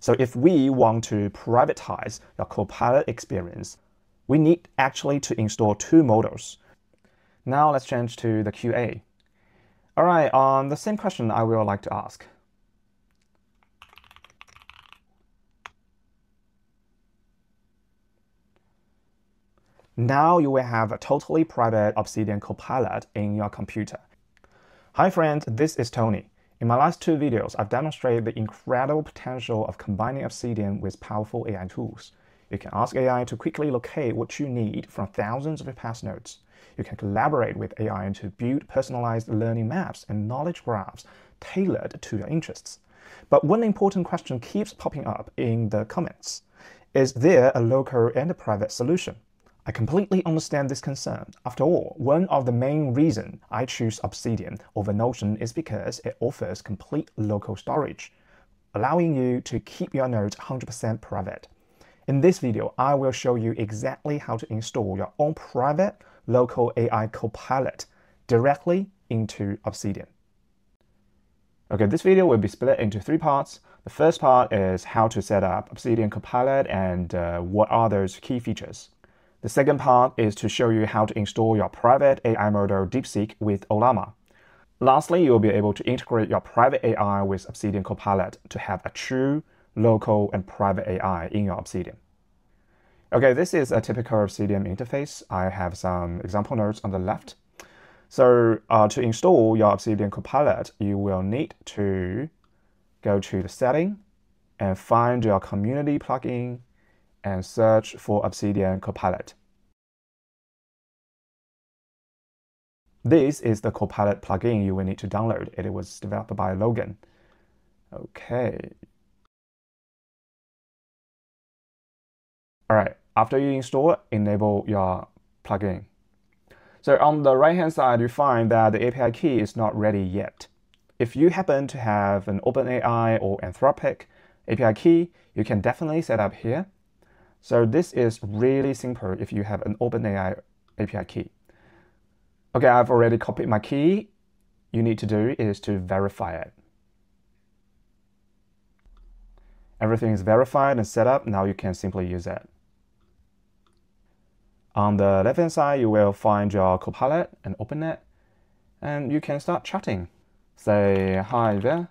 So if we want to privatize your Copilot experience, we need actually to install two models. Now let's change to the QA. All right, on um, the same question I will like to ask. Now you will have a totally private Obsidian Copilot in your computer. Hi friends, this is Tony. In my last two videos, I've demonstrated the incredible potential of combining Obsidian with powerful AI tools. You can ask AI to quickly locate what you need from thousands of your past notes. You can collaborate with AI to build personalized learning maps and knowledge graphs tailored to your interests. But one important question keeps popping up in the comments. Is there a local and a private solution? I completely understand this concern. After all, one of the main reasons I choose Obsidian over Notion is because it offers complete local storage, allowing you to keep your notes 100% private. In this video, I will show you exactly how to install your own private local AI Copilot directly into Obsidian. Okay, this video will be split into three parts. The first part is how to set up Obsidian Copilot and uh, what are those key features. The second part is to show you how to install your private AI model DeepSeek with Ollama. Lastly, you'll be able to integrate your private AI with Obsidian Copilot to have a true local and private AI in your Obsidian. Okay, this is a typical Obsidian interface. I have some example notes on the left. So uh, to install your Obsidian Copilot, you will need to go to the setting and find your community plugin and search for Obsidian Copilot. This is the Copilot plugin you will need to download. It was developed by Logan. Okay. All right, after you install, enable your plugin. So on the right hand side, you find that the API key is not ready yet. If you happen to have an OpenAI or Anthropic API key, you can definitely set up here so this is really simple if you have an OpenAI API key. Okay, I've already copied my key. You need to do is to verify it. Everything is verified and set up. Now you can simply use it. On the left-hand side, you will find your Copilot and open it. And you can start chatting. Say, hi there,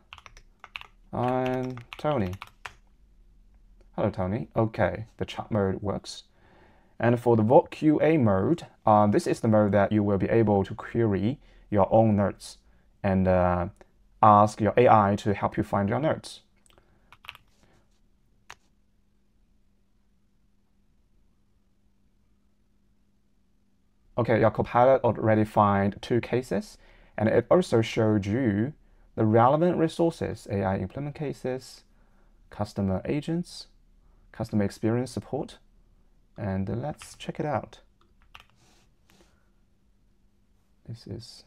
I'm Tony. Hello, Tony. Okay, the chat mode works. And for the Vault QA mode, uh, this is the mode that you will be able to query your own notes and uh, ask your AI to help you find your notes. Okay, your Copilot already find two cases, and it also showed you the relevant resources, AI implement cases, customer agents, customer experience support. And let's check it out. This is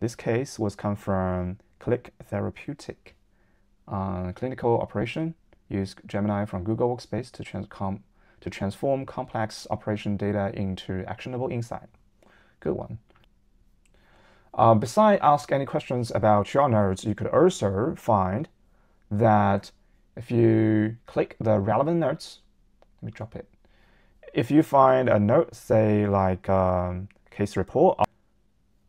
this case was come from Click Therapeutic. Uh, clinical operation use Gemini from Google Workspace to, transcom to transform complex operation data into actionable insight. Good one. Uh, besides ask any questions about your nodes, you could also find that if you click the relevant notes, let me drop it. If you find a note, say like um, case report,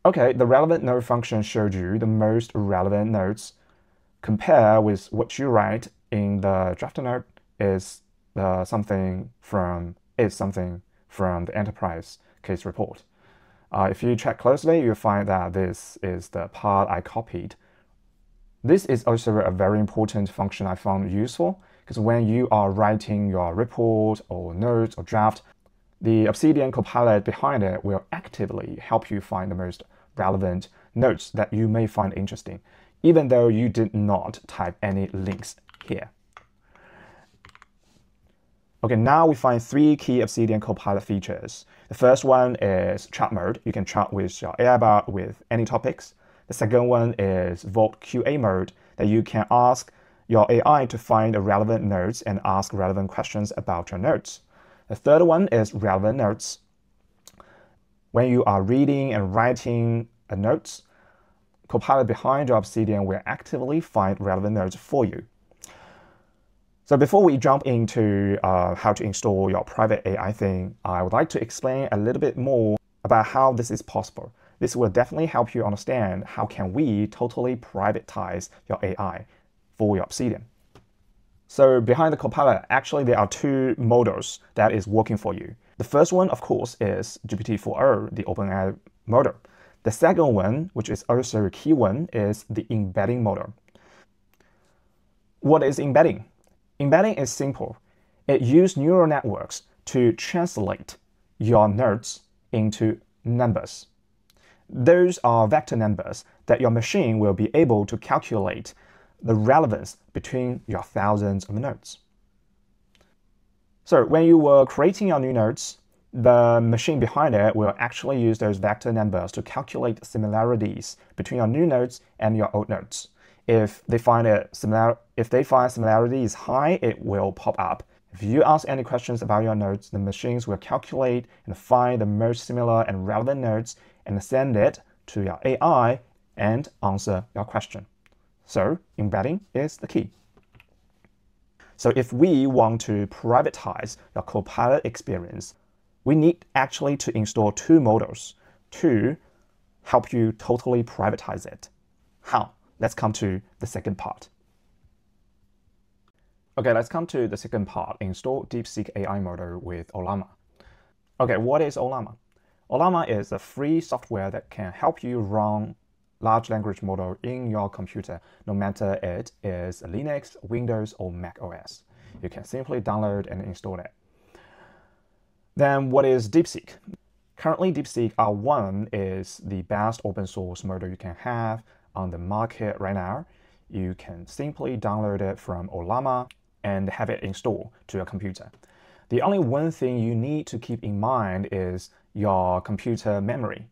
okay, the relevant note function showed you the most relevant notes. Compare with what you write in the draft note is the something from is something from the enterprise case report. Uh, if you check closely, you'll find that this is the part I copied this is also a very important function I found useful because when you are writing your report or notes or draft, the Obsidian Copilot behind it will actively help you find the most relevant notes that you may find interesting, even though you did not type any links here. Okay, now we find three key Obsidian Copilot features. The first one is chat mode. You can chat with your AI bot with any topics. The second one is Vault QA mode that you can ask your AI to find the relevant notes and ask relevant questions about your notes. The third one is relevant notes. When you are reading and writing a notes, Copilot behind your Obsidian will actively find relevant notes for you. So before we jump into uh, how to install your private AI thing, I would like to explain a little bit more about how this is possible. This will definitely help you understand how can we totally privatize your AI for your Obsidian. So behind the Copilot, actually there are two models that is working for you. The first one, of course, is GPT-4o, the OpenAI model. The second one, which is also a key one, is the embedding model. What is embedding? Embedding is simple. It uses neural networks to translate your nodes into numbers. Those are vector numbers that your machine will be able to calculate the relevance between your thousands of nodes. So when you were creating your new nodes, the machine behind it will actually use those vector numbers to calculate similarities between your new nodes and your old nodes. If they find it similar, if they find similarity is high, it will pop up. If you ask any questions about your nodes, the machines will calculate and find the most similar and relevant nodes and send it to your AI and answer your question. So embedding is the key. So if we want to privatize your Copilot experience, we need actually to install two models to help you totally privatize it. How? let's come to the second part. Okay, let's come to the second part, install DeepSeek AI model with Ollama. Okay, what is Ollama? Ollama is a free software that can help you run large language model in your computer, no matter it is Linux, Windows, or Mac OS. You can simply download and install it. Then what is DeepSeek? Currently, DeepSeek R1 is the best open source model you can have on the market right now, you can simply download it from Ollama and have it installed to your computer. The only one thing you need to keep in mind is your computer memory.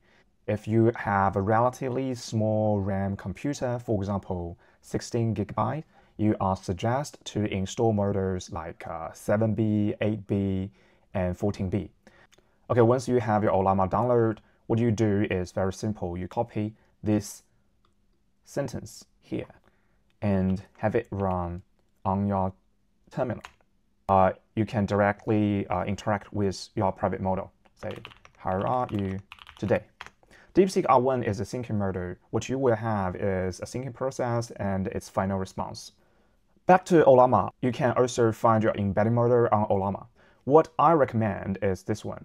If you have a relatively small RAM computer, for example, 16 gigabyte, you are suggest to install models like uh, 7B, 8B, and 14B. Okay, once you have your Ollama download, what you do is very simple. You copy this sentence here and have it run on your terminal. Uh, you can directly uh, interact with your private model. Say, how are you today? DeepSeek R1 is a syncing model. What you will have is a syncing process and its final response. Back to Ollama, you can also find your embedding model on Ollama. What I recommend is this one.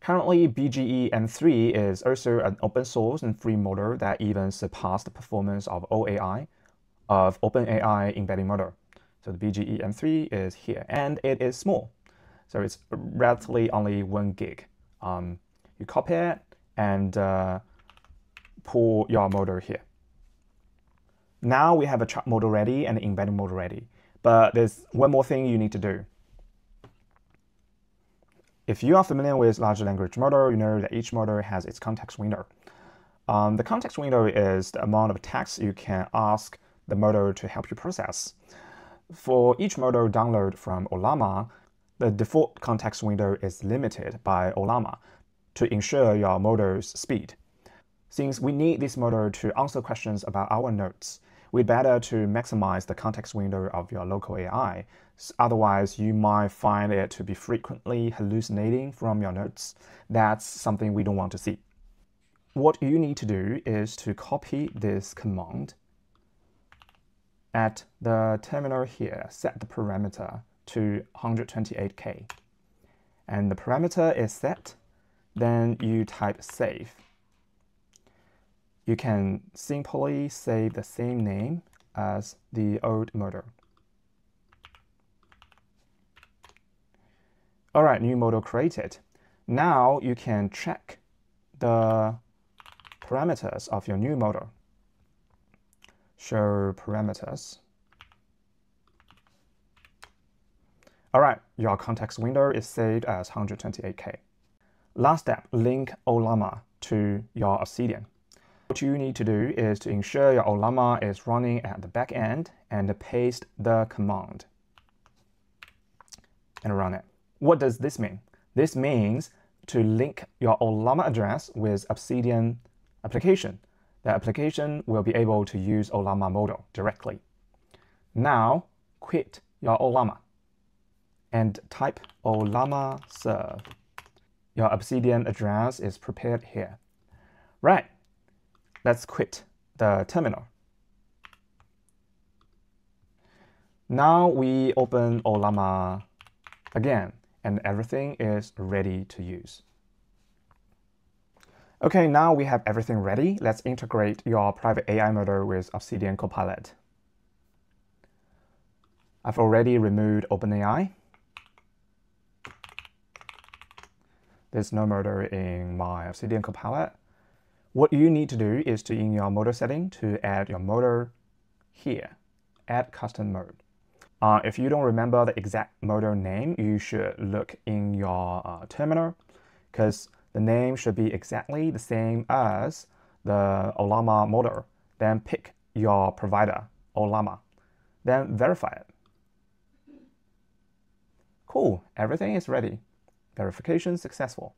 Currently, BGE M3 is also an open source and free model that even surpassed the performance of OAI, of OpenAI embedding model. So the BGE M3 is here, and it is small. So it's relatively only one gig. Um, you copy it and uh, pull your model here. Now we have a chart model ready and embedding model ready. But there's one more thing you need to do. If you are familiar with large language model, you know that each model has its context window. Um, the context window is the amount of text you can ask the model to help you process. For each model download from Ollama, the default context window is limited by Ollama to ensure your model's speed. Since we need this model to answer questions about our nodes, we better to maximize the context window of your local AI. Otherwise, you might find it to be frequently hallucinating from your notes. That's something we don't want to see. What you need to do is to copy this command at the terminal here, set the parameter to 128k. And the parameter is set, then you type save you can simply save the same name as the old model. All right, new model created. Now you can check the parameters of your new model. Show parameters. All right, your context window is saved as 128K. Last step, link Ollama to your Obsidian. What you need to do is to ensure your Ollama is running at the back end and paste the command and run it. What does this mean? This means to link your Ollama address with Obsidian application. The application will be able to use Ollama model directly. Now, quit your Ollama and type Ollama serve. Your Obsidian address is prepared here. Right, let's quit the terminal. Now we open Ollama again, and everything is ready to use. Okay, now we have everything ready. Let's integrate your private AI model with Obsidian Copilot. I've already removed OpenAI. There's no motor in my Obsidian Copilot. What you need to do is to, in your motor setting, to add your motor here, add custom mode. Uh, if you don't remember the exact motor name, you should look in your uh, terminal because the name should be exactly the same as the Ollama motor. Then pick your provider, Ollama. Then verify it. Cool, everything is ready. Verification successful.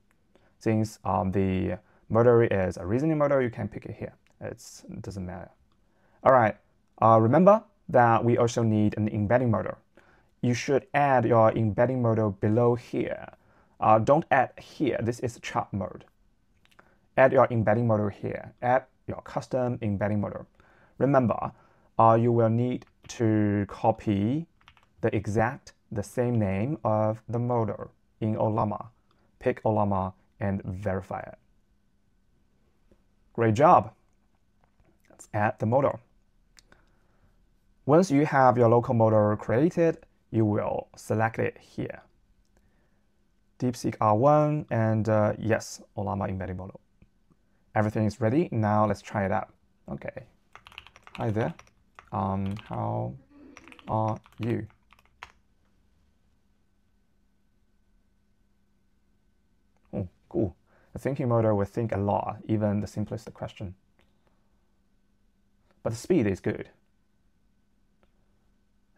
Since um, the model is a reasoning model, you can pick it here. It's, it doesn't matter. All right, uh, remember that we also need an embedding model. You should add your embedding model below here uh, don't add here. This is chart mode. Add your embedding model here. Add your custom embedding model. Remember, uh, you will need to copy the exact, the same name of the model in Ollama. Pick Ollama and verify it. Great job. Let's add the model. Once you have your local model created, you will select it here. DeepSeek R1, and uh, yes, Ollama embedding model. Everything is ready. Now let's try it out. Okay. Hi there. Um, how are you? Cool. The thinking model will think a lot, even the simplest question. But the speed is good.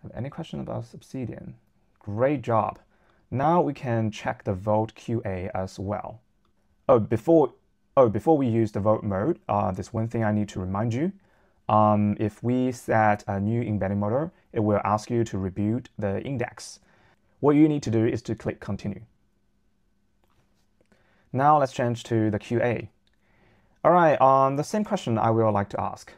Have any question about Obsidian? Great job. Now we can check the vote QA as well. Oh, before oh before we use the vote mode, uh, there's one thing I need to remind you. Um, if we set a new embedding model, it will ask you to rebuild the index. What you need to do is to click continue. Now let's change to the QA. All right, um, the same question I will like to ask.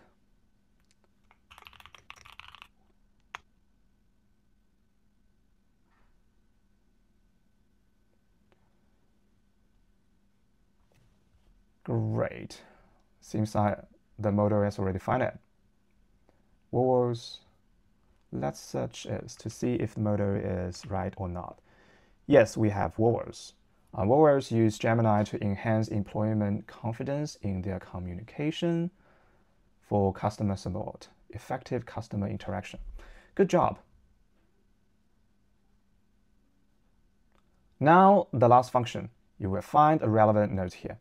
Great. Seems like the model has already found it. was let's search it to see if the model is right or not. Yes, we have Woolworths. Uh, use Gemini to enhance employment confidence in their communication for customer support, effective customer interaction. Good job. Now, the last function. You will find a relevant note here.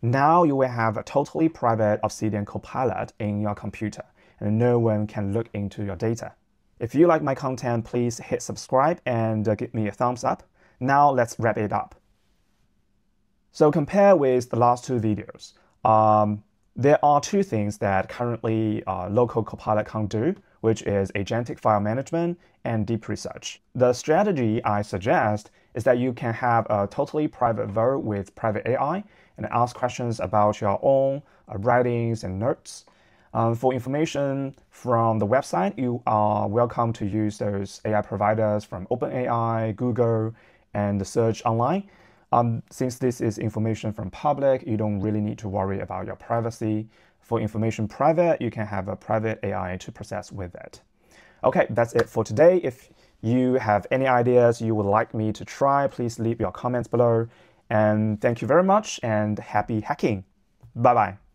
Now you will have a totally private Obsidian Copilot in your computer, and no one can look into your data. If you like my content, please hit subscribe and uh, give me a thumbs up. Now let's wrap it up. So compare with the last two videos. Um, there are two things that currently uh, local Copilot can't do, which is agentic file management and deep research. The strategy I suggest is that you can have a totally private vote with private AI and ask questions about your own uh, writings and notes. Um, for information from the website, you are welcome to use those AI providers from OpenAI, Google, and search online. Um, since this is information from public, you don't really need to worry about your privacy. For information private, you can have a private AI to process with it. Okay, that's it for today. If you have any ideas you would like me to try, please leave your comments below. And thank you very much and happy hacking. Bye bye.